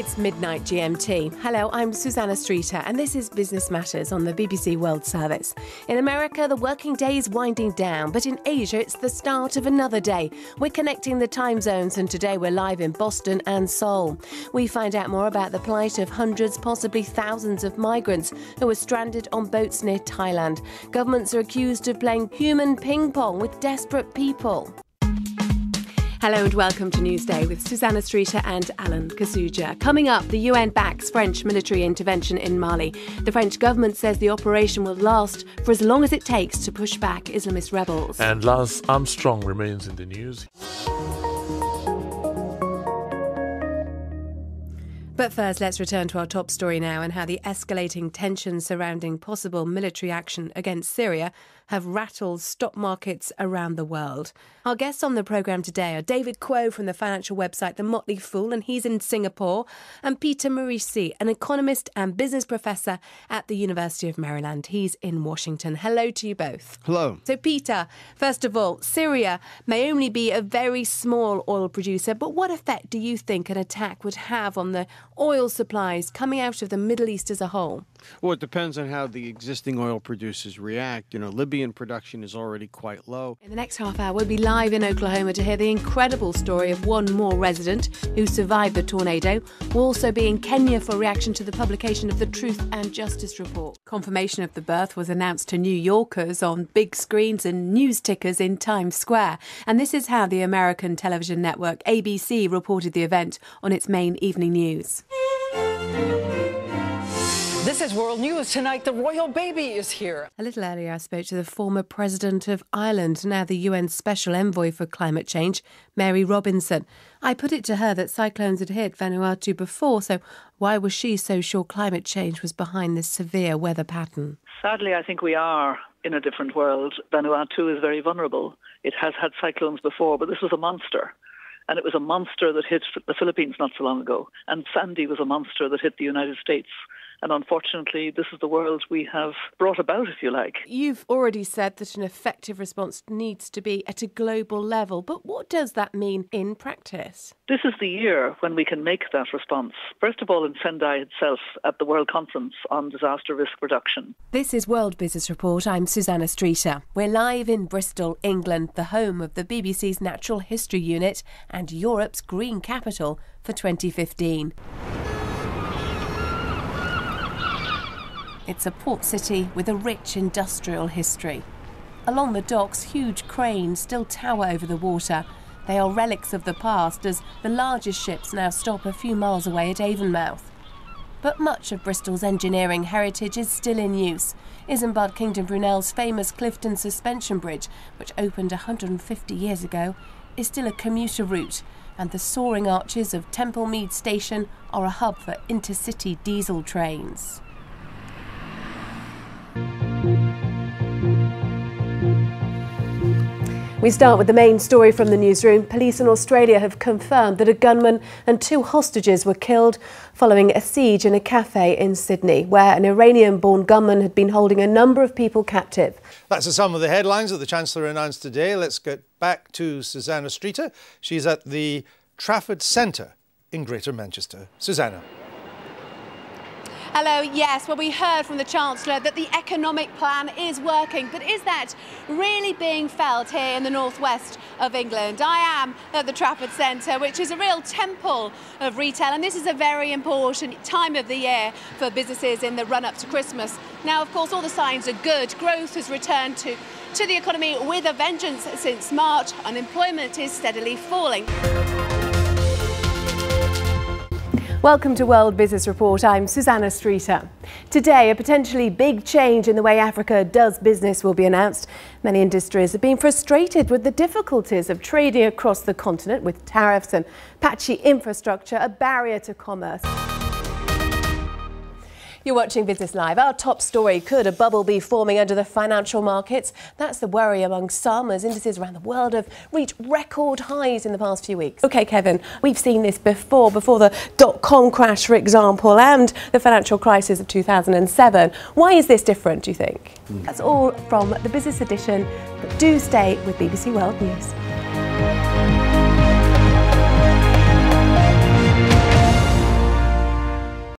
It's midnight GMT. Hello, I'm Susannah Streeter, and this is Business Matters on the BBC World Service. In America, the working day is winding down, but in Asia, it's the start of another day. We're connecting the time zones, and today we're live in Boston and Seoul. We find out more about the plight of hundreds, possibly thousands of migrants who are stranded on boats near Thailand. Governments are accused of playing human ping pong with desperate people. Hello and welcome to Newsday with Susannah Streeter and Alan Kasujja. Coming up, the UN backs French military intervention in Mali. The French government says the operation will last for as long as it takes to push back Islamist rebels. And Lance Armstrong remains in the news. But first, let's return to our top story now and how the escalating tensions surrounding possible military action against Syria have rattled stock markets around the world. Our guests on the programme today are David Kuo from the financial website The Motley Fool, and he's in Singapore, and Peter Morici, an economist and business professor at the University of Maryland. He's in Washington. Hello to you both. Hello. So, Peter, first of all, Syria may only be a very small oil producer, but what effect do you think an attack would have on the oil supplies coming out of the Middle East as a whole? Well, it depends on how the existing oil producers react. You know, Libyan production is already quite low. In the next half hour, we'll be live in Oklahoma to hear the incredible story of one more resident who survived the tornado. We'll also be in Kenya for reaction to the publication of the Truth and Justice report. Confirmation of the birth was announced to New Yorkers on big screens and news tickers in Times Square. And this is how the American television network ABC reported the event on its main evening news. This is World News. Tonight, the royal baby is here. A little earlier, I spoke to the former president of Ireland, now the UN Special Envoy for Climate Change, Mary Robinson. I put it to her that cyclones had hit Vanuatu before, so why was she so sure climate change was behind this severe weather pattern? Sadly, I think we are in a different world. Vanuatu is very vulnerable. It has had cyclones before, but this was a monster. And it was a monster that hit the Philippines not so long ago. And Sandy was a monster that hit the United States. And unfortunately, this is the world we have brought about, if you like. You've already said that an effective response needs to be at a global level, but what does that mean in practice? This is the year when we can make that response. First of all, in Sendai itself at the World Conference on Disaster Risk Reduction. This is World Business Report. I'm Susannah Streeter. We're live in Bristol, England, the home of the BBC's Natural History Unit and Europe's Green Capital for 2015. It's a port city with a rich industrial history. Along the docks, huge cranes still tower over the water. They are relics of the past as the largest ships now stop a few miles away at Avonmouth. But much of Bristol's engineering heritage is still in use. Isambard Kingdom Brunel's famous Clifton Suspension Bridge, which opened 150 years ago, is still a commuter route, and the soaring arches of Temple Meads Station are a hub for intercity diesel trains. We start with the main story from the newsroom. Police in Australia have confirmed that a gunman and two hostages were killed following a siege in a cafe in Sydney, where an Iranian born gunman had been holding a number of people captive. That's some of the headlines that the Chancellor announced today. Let's get back to Susannah Streeter. She's at the Trafford Centre in Greater Manchester. Susannah. Hello, yes. Well, we heard from the Chancellor that the economic plan is working, but is that really being felt here in the northwest of England? I am at the Trafford Centre, which is a real temple of retail, and this is a very important time of the year for businesses in the run up to Christmas. Now, of course, all the signs are good. Growth has returned to, to the economy with a vengeance since March. Unemployment is steadily falling. Welcome to World Business Report. I'm Susannah Streeter. Today, a potentially big change in the way Africa does business will be announced. Many industries have been frustrated with the difficulties of trading across the continent with tariffs and patchy infrastructure a barrier to commerce. You're watching Business Live. Our top story could a bubble be forming under the financial markets? That's the worry among some as indices around the world have reached record highs in the past few weeks. OK, Kevin, we've seen this before, before the dot com crash, for example, and the financial crisis of 2007. Why is this different, do you think? That's all from the Business Edition, but do stay with BBC World News.